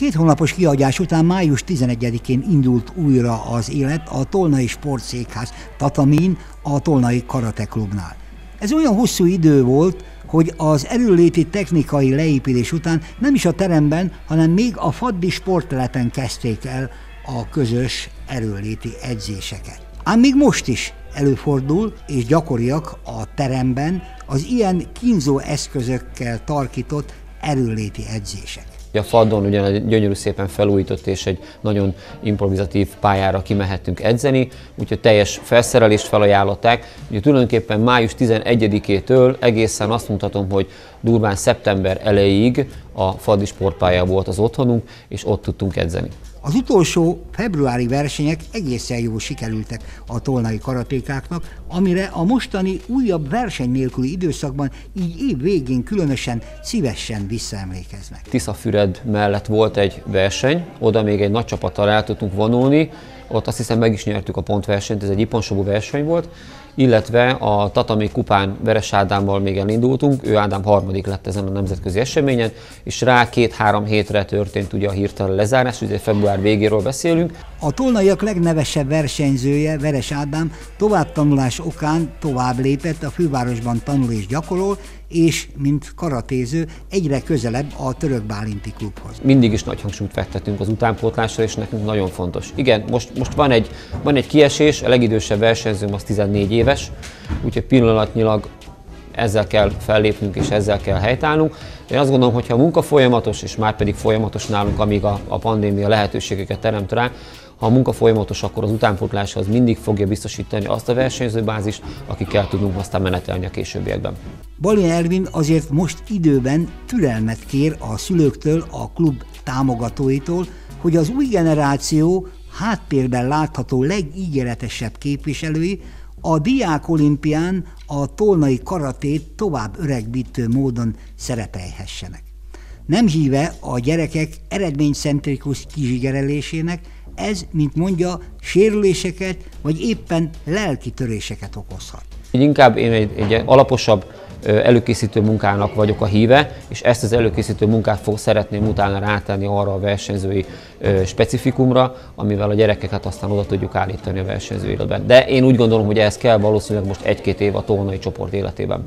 Két hónapos kiadás után május 11-én indult újra az élet a Tolnai Sportszékház Tatamin a Tolnai Karate Klubnál. Ez olyan hosszú idő volt, hogy az erőléti technikai leépítés után nem is a teremben, hanem még a Faddi sporttelepen kezdték el a közös erőléti edzéseket. Ám még most is előfordul, és gyakoriak a teremben az ilyen kínzó eszközökkel tarkított erőléti edzések. A Faddon ugyan egy gyönyörű szépen felújított és egy nagyon improvizatív pályára kimehettünk edzeni, úgyhogy teljes felszerelést felajánlották. Ugye tulajdonképpen május 11-től egészen azt mutatom, hogy durván szeptember elejéig a Faddi sportpálya volt az otthonunk, és ott tudtunk edzeni. Az utolsó februári versenyek egészen jól sikerültek a tolnai karatékáknak, amire a mostani újabb verseny nélküli időszakban így év végén különösen szívesen visszaemlékeznek. Tiszafüred mellett volt egy verseny, oda még egy nagy csapattal el tudtunk vonulni, ott azt hiszem meg is nyertük a pontversenyt, ez egy iponsobú verseny volt, illetve a Tatami kupán Veres Ádámmal még elindultunk, ő Ádám harmadik lett ezen a nemzetközi eseményen, és rá két-három hétre történt ugye a hirtelen lezárás, ugye február végéről beszélünk. A tolnaiak legnevesebb versenyzője, Veres Ádám továbbtanulás okán tovább lépett, a fővárosban tanul és gyakorol, és mint karatéző egyre közelebb a török Bálinti klubhoz. Mindig is nagy hangsúlyt fektetünk az utánpótlásra, és nekünk nagyon fontos. Igen, most, most van, egy, van egy kiesés, a legidősebb versenyzőm az 14 éves, úgyhogy pillanatnyilag ezzel kell fellépnünk és ezzel kell helytállnunk. Én azt gondolom, hogy ha a munka folyamatos, és már pedig folyamatos nálunk, amíg a, a pandémia lehetőségeket teremt rá, ha a munka folyamatos, akkor az utánpótlás az mindig fogja biztosítani azt a versenyzőbázist, akikkel tudunk aztán menetelni a későbbiekben. Balin Ervin azért most időben türelmet kér a szülőktől, a klub támogatóitól, hogy az új generáció háttérben látható legígéretesebb képviselői a Diák Olimpián a tolnai karatét tovább öregbítő módon szerepelhessenek. Nem híve a gyerekek eredménycentrikus kizsigerelésének, ez, mint mondja, sérüléseket vagy éppen lelki töréseket okozhat. Inkább én egy, egy alaposabb előkészítő munkának vagyok a híve, és ezt az előkészítő munkát fog szeretném utána rátenni arra a versenyzői specifikumra, amivel a gyerekeket aztán oda tudjuk állítani a versenyző életben. De én úgy gondolom, hogy ez kell valószínűleg most egy-két év a tolnai csoport életében.